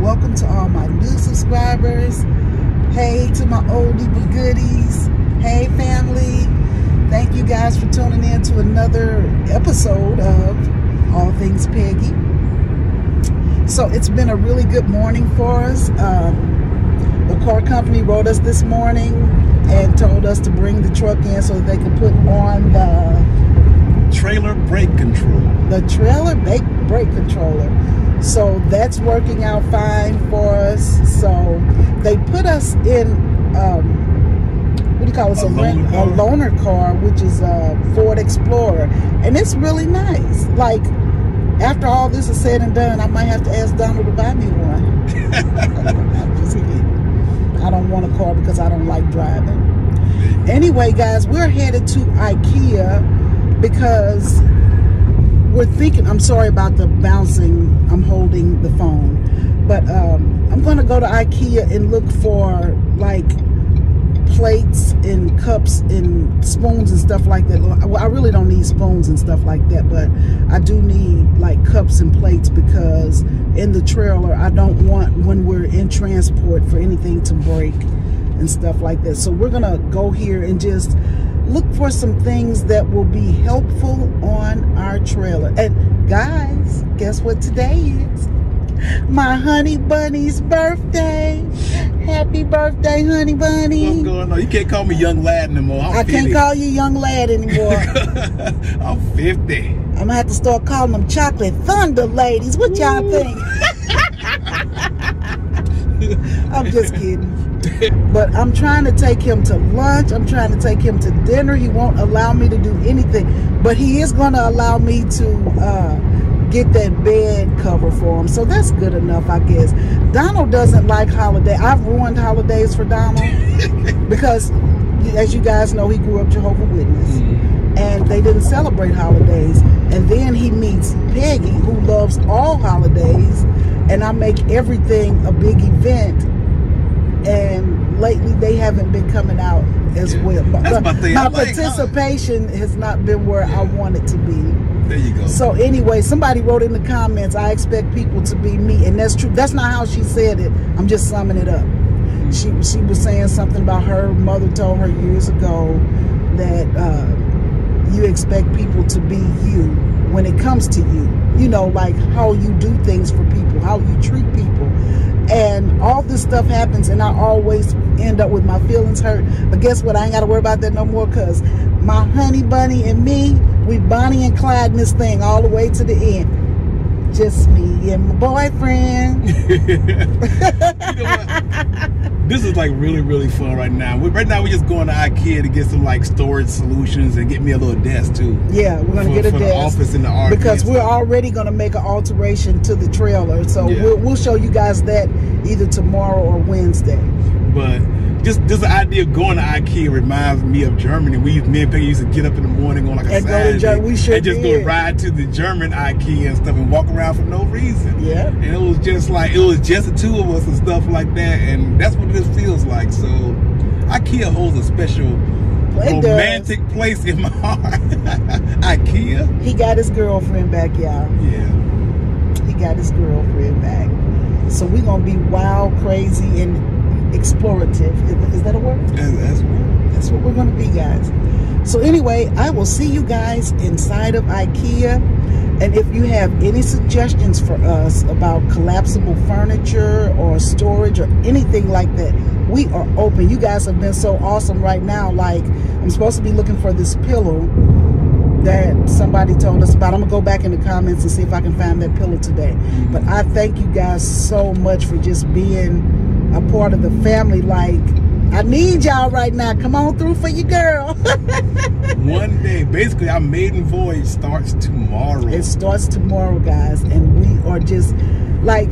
welcome, to all my new subscribers. Hey to my oldie but goodies. Hey, family. Thank you guys for tuning in to another episode of All Things Peggy. So it's been a really good morning for us. Um, the car company wrote us this morning and told us to bring the truck in so they could put on the Trailer brake control. the trailer brake brake controller. So that's working out fine for us. So they put us in um, what do you call it? A A, rent, loaner a car? loaner car, which is a Ford Explorer, and it's really nice. Like after all this is said and done, I might have to ask Donald to buy me one. I'm just kidding. I don't want a car because I don't like driving. Anyway, guys, we're headed to IKEA because we're thinking. I'm sorry about the bouncing. I'm holding the phone, but um, I'm going to go to IKEA and look for like plates and cups and spoons and stuff like that. Well, I really don't need spoons and stuff like that, but I do need like cups and plates because in the trailer, I don't want when we're in transport for anything to break and stuff like that. So we're gonna go here and just look for some things that will be helpful on our trailer. And guys, guess what today is? My honey bunny's birthday. Happy birthday, honey bunny. What's going on? You can't call me young lad anymore. I'm I 50. can't call you young lad anymore. I'm 50. I'm gonna have to start calling them chocolate thunder ladies. What y'all think? I'm just kidding. But I'm trying to take him to lunch. I'm trying to take him to dinner. He won't allow me to do anything. But he is gonna allow me to uh, get that bed cover for him. So that's good enough, I guess. Donald doesn't like holiday. I've ruined holidays for Donald because as you guys know, he grew up Jehovah Witness and they didn't celebrate holidays. And then he meets Peggy, who loves all holidays, and I make everything a big event. And lately, they haven't been coming out as Yeah. well. That's my thing. I like participation has not been where I want it to be. There you go. So anyway, somebody wrote in the comments, I expect people to be me, and that's true. That's not how she said it. I'm just summing it up. She she was saying something about her mother told her years ago that uh, you expect people to be you when it comes to you. You know, like how you do things for people, how you treat people. And all this stuff happens, and I always end up with my feelings hurt. But guess what? I ain't got to worry about that no more because my honey bunny and me, we Bonnie and Clyde in this thing all the way to the end. Just me and my boyfriend. You know? This is like really, really fun right now. We, right now, we're just going to IKEA to get some like storage solutions and get me a little desk too. Yeah, we're gonna for, get a desk office in the RV. because we're already gonna make an alteration to the trailer. So Yeah. we'll, we'll show you guys that either tomorrow or Wednesday. But just just the idea of going to IKEA reminds me of Germany. We used, me and Peggy used to get up in the morning on like a And go to Saturday we sure and just did. go ride to the German IKEA and stuff and walk around for no reason. Yeah. And it was just like it was just the two of us and stuff like that, and that's what this feels like. So IKEA holds a special It does. romantic place in my heart. IKEA, He got his girlfriend back, y'all. yeah. He got his girlfriend back. So we're gonna be wild, crazy, and explorative. Is, is that a word? That's, what. That's what we're going to be, guys. So anyway, I will see you guys inside of IKEA. And if you have any suggestions for us about collapsible furniture or storage or anything like that, we are open. You guys have been so awesome right now. Like, I'm supposed to be looking for this pillow that somebody told us about. I'm going to go back in the comments and see if I can find that pillow today. Mm-hmm. But I thank you guys so much for just being a part of the family. Like, I need y'all right now. Come on through for your girl. One day, basically, our maiden voyage starts tomorrow. it starts tomorrow, guys, and we are just like,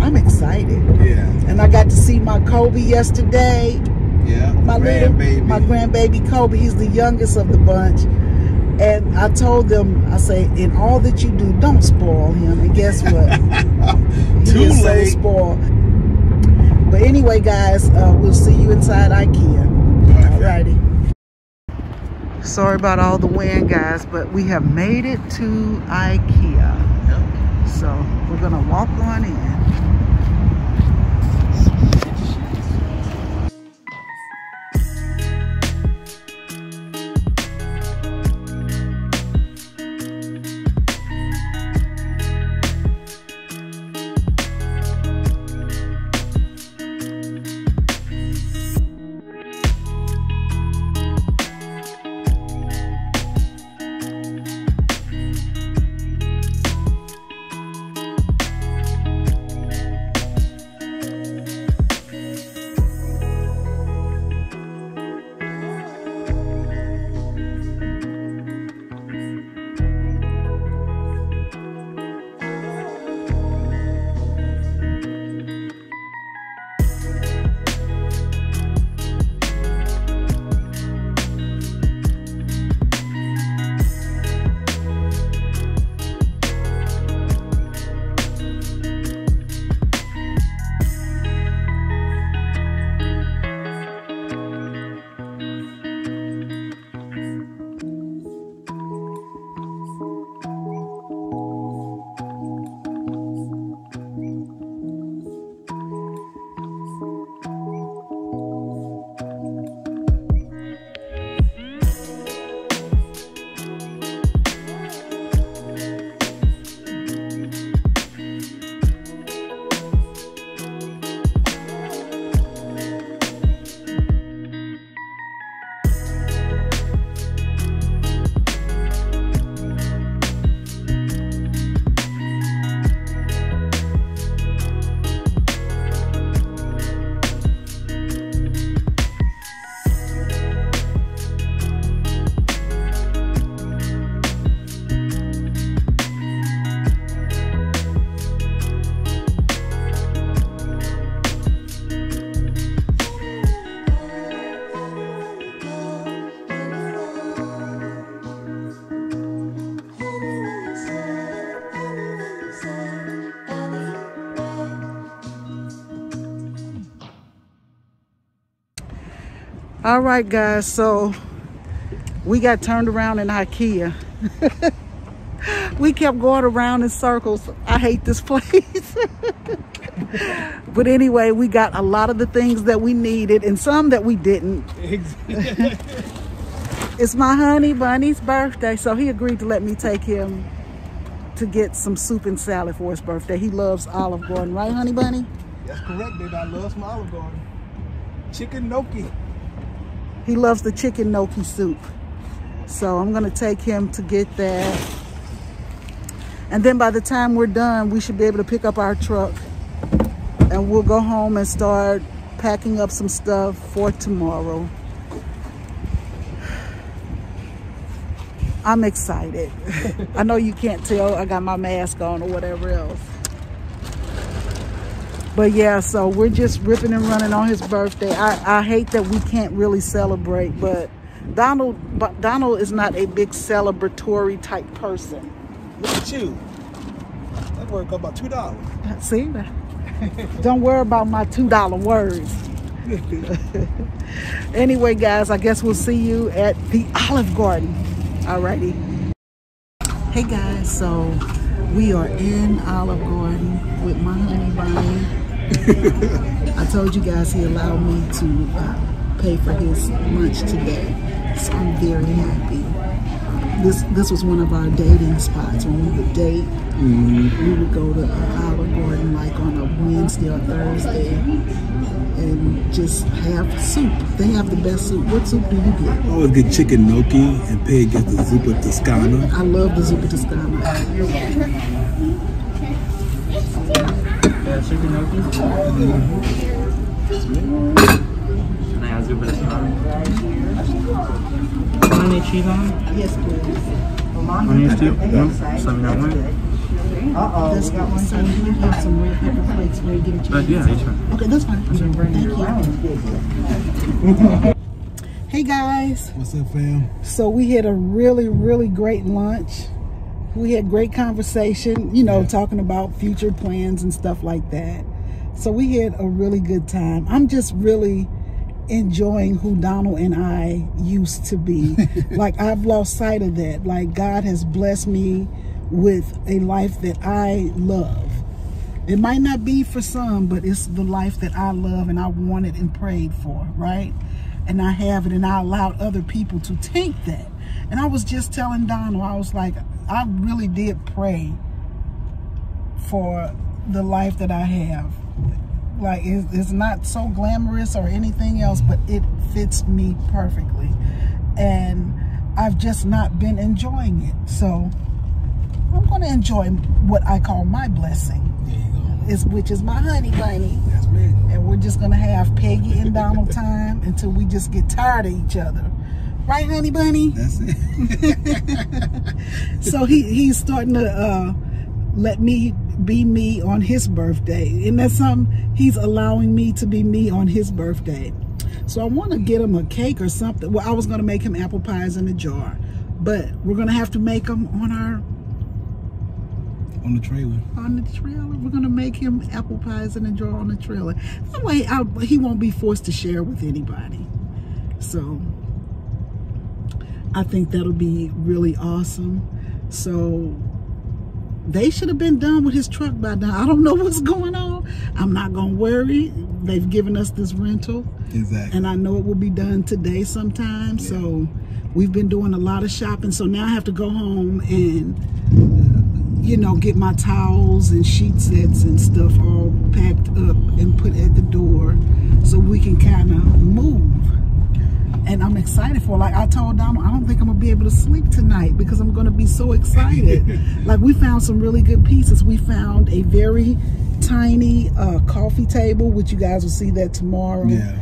I'm excited. yeah, And I got to see my Kobe yesterday. yeah. My little, grandbaby. my grandbaby Kobe. He's the youngest of the bunch. And I told them, I say, in all that you do, don't spoil him. And guess what? He Too is late. so spoiled. But anyway, guys, uh, we'll see you inside IKEA. All. Alrighty. Sorry about all the wind, guys, but we have made it to IKEA. Yep. So we're gonna walk on in. All right, guys, so we got turned around in Ikea. we kept going around in circles. I hate this place. but anyway, we got a lot of the things that we needed and some that we didn't. it's my honey bunny's birthday, so he agreed to let me take him to get some soup and salad for his birthday. He loves Olive Garden, right, honey bunny? That's correct, baby. I love some Olive Garden. Chicken gnocchi. He loves the chicken gnocchi soup. So I'm gonna take him to get that. And then by the time we're done, we should be able to pick up our truck and we'll go home and start packing up some stuff for tomorrow. I'm excited. I know you can't tell I got my mask on or whatever else. But yeah, so we're just ripping and running on his birthday. I, I hate that we can't really celebrate, but Donald but Donald is not a big celebratory type person. Look at you. That work about two dollars. See Don't worry about my two dollar words. anyway, guys, I guess we'll see you at the Olive Garden. Alrighty. Hey guys, so we are in Olive Garden with my honey bunny I told you guys he allowed me to uh, pay for his lunch today, so I'm very happy. This this was one of our dating spots when we would date. Mm -hmm. We would go to Olive Garden like on a Wednesday or Thursday and just have soup. They have the best soup. What soup do you get? I always get chicken gnocchi and Peg gets the zuppa toscana. I love the zuppa toscana. Chicken gnocchi? Can I ask you a bit of Any cheese on Yes, please. Onions too? No? Some that one? Uh-oh. That's got one. So you have some red pepper flakes where you get a uh, Yeah, each one. Okay, that's fine. Thank you. hey guys. What's up, fam? So we had a really, really great lunch we had great conversation, you know, yeah. talking about future plans and stuff like that. So we had a really good time. I'm just really enjoying who Donald and I used to be. like I've lost sight of that. Like God has blessed me with a life that I love. It might not be for some, but it's the life that I love and I wanted and prayed for, right? And I have it and I allowed other people to take that. And I was just telling Donald, I was like, I really did pray for the life that I have. Like it's, it's not so glamorous or anything else but it fits me perfectly. And I've just not been enjoying it. So I'm going to enjoy what I call my blessing. Is which is my honey bunny. That's me. and we're just going to have Peggy and Donald time until we just get tired of each other right honey bunny That's it. so he he's starting to uh let me be me on his birthday. And that's something he's allowing me to be me on his birthday. So I want to get him a cake or something. Well, I was going to make him apple pies in a jar. But we're going to have to make them on our On the trailer. on the trailer. We're going to make him apple pies in a jar on the trailer. That way I, he won't be forced to share with anybody. So I think that'll be really awesome. So they should have been done with his truck by now. I don't know what's going on. I'm not going to worry. They've given us this rental. Exactly. And I know it will be done today sometime. Yeah. So we've been doing a lot of shopping. So now I have to go home and, you know, get my towels and sheet sets and stuff all packed up and put at the door so we can kind of move and I'm excited for. Like I told Donald, I don't think I'm gonna be able to sleep tonight because I'm gonna be so excited. like we found some really good pieces. We found a very tiny uh, coffee table, which you guys will see that tomorrow. Yeah.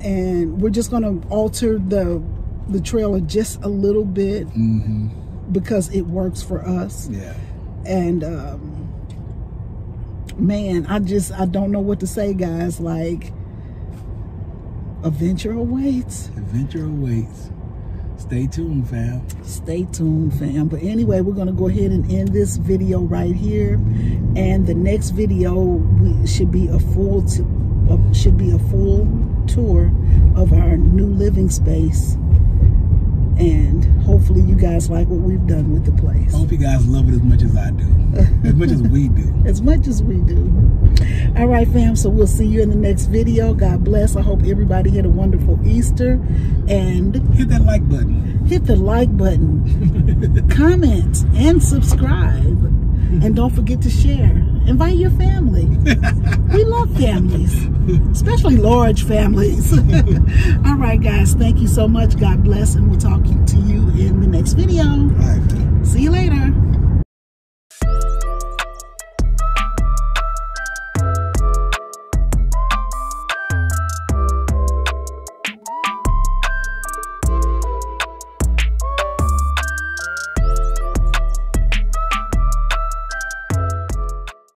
And we're just gonna alter the the trailer just a little bit mm -hmm. because it works for us. Yeah. And um, man, I just I don't know what to say, guys. Like Adventure awaits. Adventure awaits. Stay tuned, fam. Stay tuned, fam. But anyway, we're going to go ahead and end this video right here. And the next video should be a full should be a full tour of our new living space. And hopefully you guys like what we've done with the place. I hope you guys love it as much as I do. as much as we do. As much as we do. All right, fam. So we'll see you in the next video. God bless. I hope everybody had a wonderful Easter. And hit that like button. Hit the like button. comment and subscribe. And don't forget to share. Invite your family. we love families, especially large families. All right, guys. Thank you so much. God bless. And we'll talk to you in the next video. All right. See you later.